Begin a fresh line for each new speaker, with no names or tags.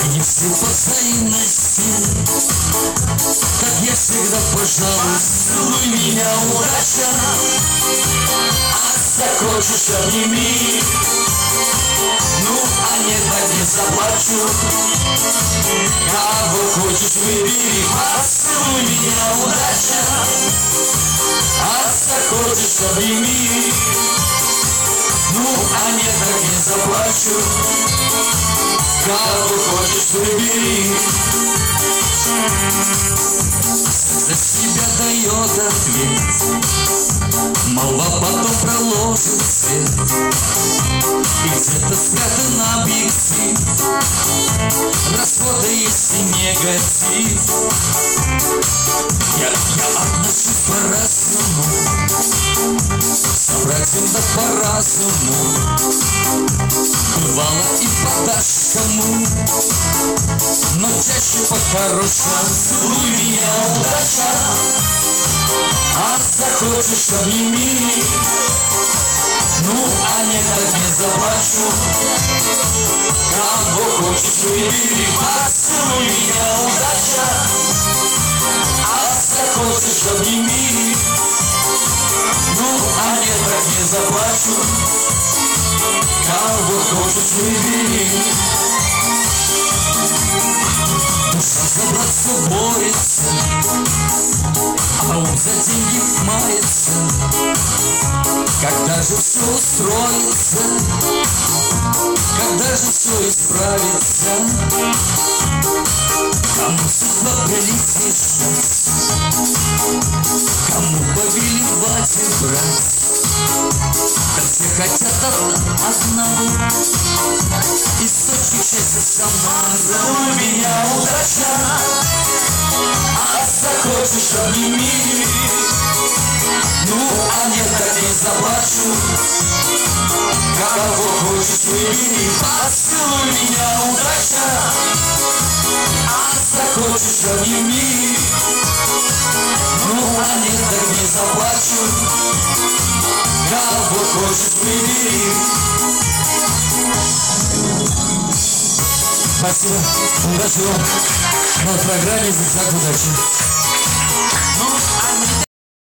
А если по взаимности, как я всегда, пожалуйста,
Целуй меня, удача А захочешь, обними Ну, а нет, так не заплачу Кого хочешь, выбери Поцелуй меня, удача А захочешь, обними Ну, а нет, так не заплачу Кого хочешь, выбери
за себя дает ответ. Молва потом проложит свет И где-то спрятан объектив Расхода есть и негатив Я, я отношусь по-разному Собратьям да по-разному Бывало и подашь кому Но чаще по-хорошему
меня, удача А захочешь, обними. Ну, а не так не заплачу. Кого хочешь, выбери Поцелуй меня, удача А захочешь, обними. Ну, а не так не заплачу Кого хочешь, выбери
Душа забраться борется, а ум за деньги мается. Когда же все устроится, когда же все исправится, кому судьба прилетит Хотят одного, источник счастья сама.
Целуй меня, удача А захочешь, обними Ну, а нет, так не заплачу. Кого хочешь, выбери. Поцелуй меня, удача А захочешь, обними Ну, а нет, так не заплачу хочет мимирит.
Спасибо, удачи вам. На программе «Зигзаг удачи». Ну, а